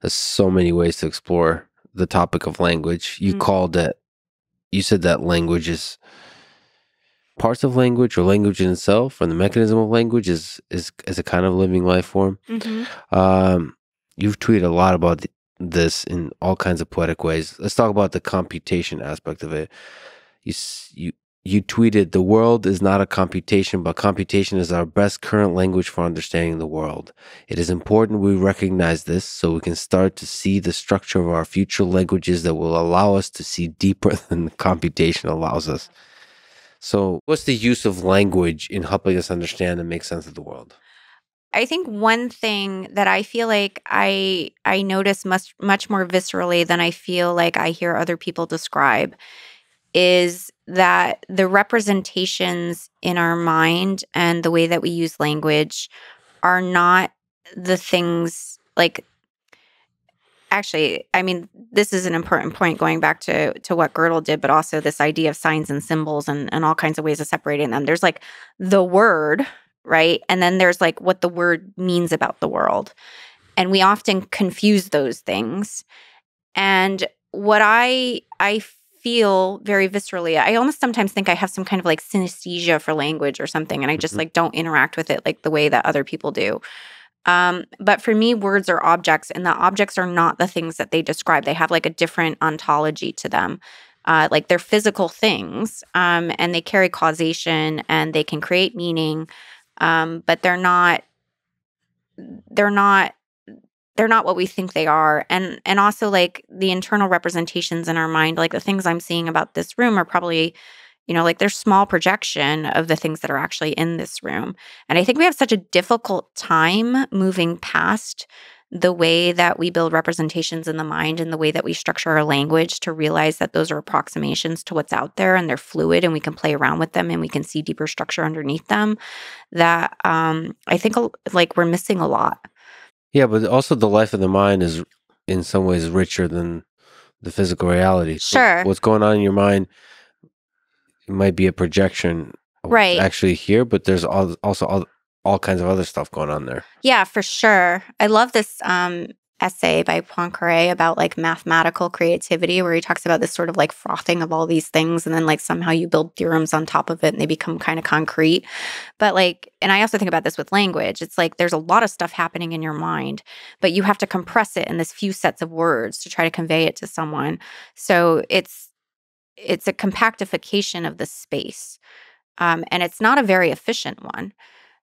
There's so many ways to explore the topic of language. You Mm. called it, you said that language is parts of language or language in itself and the mechanism of language is is is a kind of living life form. hmm Um, you've tweeted a lot about th- this in all kinds of poetic ways. Let's talk about the computation aspect of it. You you you tweeted the world is not a computation, but computation is our best current language for understanding the world. It is important we recognize this so we can start to see the structure of our future languages that will allow us to see deeper than computation allows us. So, what's the use of language in helping us understand and make sense of the world? I think one thing that I feel like I I notice much much more viscerally than I feel like I hear other people describe is that the representations in our mind and the way that we use language are not the things like actually i mean this is an important point going back to to what Gödel did but also this idea of signs and symbols and and all kinds of ways of separating them. There's like the word right? And then there's like what the word means about the world. And we often confuse those things. And what i i feel very viscerally i almost sometimes think i have some kind of like synesthesia for language or something and i just Mhm. like don't interact with it like the way that other people do um, but for me, words are objects, and the objects are not the things that they describe. They have like a different ontology to them. Uh, like they're physical things, um, and they carry causation and they can create meaning, um, but they're not. They're not. They're not what we think they are, and and also like the internal representations in our mind, like the things I'm seeing about this room are probably, you know, like there's small projection of the things that are actually in this room. And I think we have such a difficult time moving past the way that we build representations in the mind and the way that we structure our language to realize that those are approximations to what's out there and they're fluid and we can play around with them and we can see deeper structure underneath them. That um, I think like we're missing a lot. Yeah, but also the life of the mind is in some ways richer than the physical reality. So Sure. what's going on in your mind might be a projection Right. actually here, but there's all, also all, all kinds of other stuff going on there. Yeah, for sure. I love this um, essay by Poincaré about like mathematical creativity, where he talks about this sort of like frothing of all these things, and then like somehow you build theorems on top of it and they become kind of concrete. But like, and I also think about this with language. It's like there's a lot of stuff happening in your mind, but you have to compress it in this few sets of words to try to convey it to someone. So it's it's a compactification of the space. Um, and it's not a very efficient one.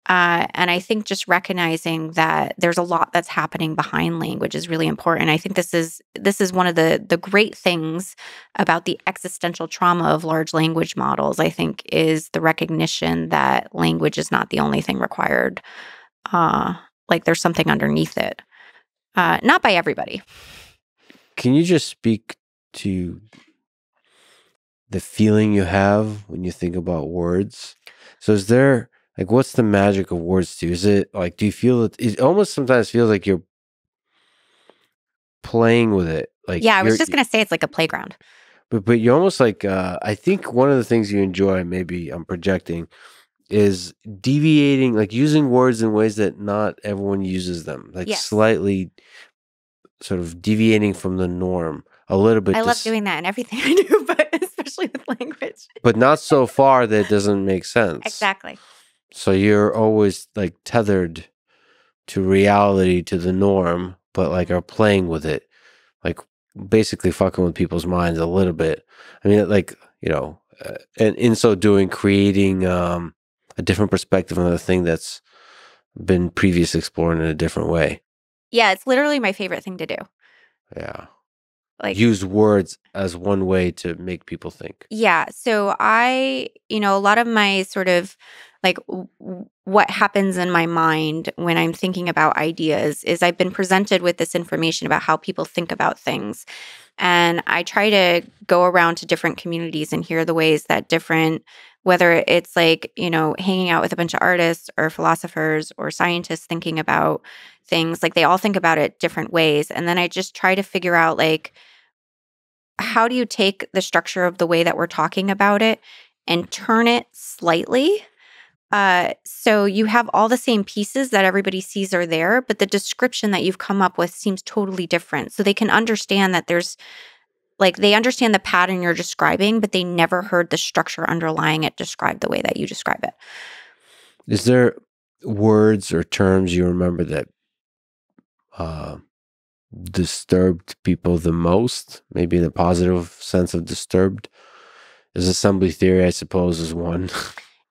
Uh, and I think just recognizing that there's a lot that's happening behind language is really important. I think this is this is one of the the great things about the existential trauma of large language models. I think is the recognition that language is not the only thing required. Uh, like there's something underneath it, uh, not by everybody. Can you just speak to the feeling you have when you think about words? So is there like what's the magic of words to? Is it like do you feel it it almost sometimes feels like you're playing with it? Like yeah, I was just gonna say it's like a playground. But but you're almost like uh, I think one of the things you enjoy, maybe I'm projecting, is deviating, like using words in ways that not everyone uses them, like Yes. slightly sort of deviating from the norm a little bit. I love doing that in everything I do, but especially with language. but not so far that it doesn't make sense. Exactly. So you're always like tethered to reality, to the norm, but like are playing with it, like basically fucking with people's minds a little bit. I mean, like you know, uh, and in so doing, creating um, a different perspective on the thing that's been previously explored in a different way. Yeah, it's literally my favorite thing to do. Yeah, Like use words as one way to make people think. Yeah. So I, you know, a lot of my sort of like w- what happens in my mind when I'm thinking about ideas is I've been presented with this information about how people think about things. And I try to go around to different communities and hear the ways that different, whether it's like, you know, hanging out with a bunch of artists or philosophers or scientists thinking about things, like they all think about it different ways. And then I just try to figure out like, how do you take the structure of the way that we're talking about it and turn it slightly Uh, so you have all the same pieces that everybody sees are there, but the description that you've come up with seems totally different. So they can understand that there's like they understand the pattern you're describing, but they never heard the structure underlying it described the way that you describe it. Is there words or terms you remember that uh, disturbed people the most? Maybe in a positive sense of disturbed? Is assembly theory, I suppose, is one.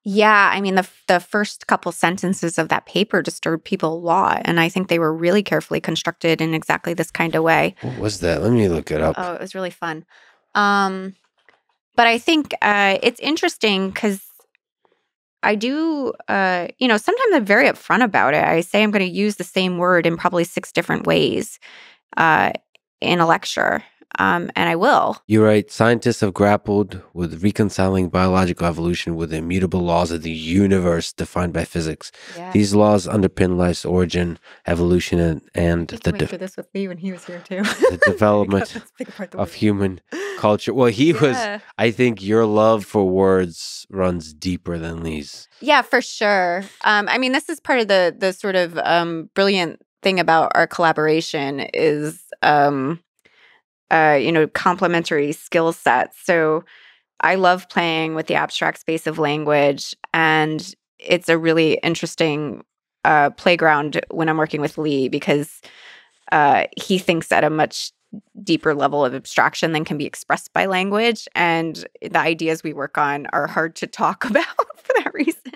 Yeah, I mean the the first couple sentences of that paper disturbed people a lot, and I think they were really carefully constructed in exactly this kind of way. What was that? Let me look it up. Oh, it was really fun. Um, but I think uh, it's interesting because I do, uh, you know, sometimes I'm very upfront about it. I say I'm going to use the same word in probably six different ways uh, in a lecture um, and I will. You write scientists have grappled with reconciling biological evolution with the immutable laws of the universe defined by physics. Yeah. These laws underpin life's origin, evolution, and, and the de- this with me when he was here too. the development the of human culture. Well, he yeah. was. I think your love for words runs deeper than these. Yeah, for sure. Um, I mean, this is part of the the sort of um, brilliant thing about our collaboration is um, uh, you know, complementary skill sets. So I love playing with the abstract space of language, and it's a really interesting uh, playground when I'm working with Lee because uh, he thinks at a much deeper level of abstraction than can be expressed by language, and the ideas we work on are hard to talk about for that reason.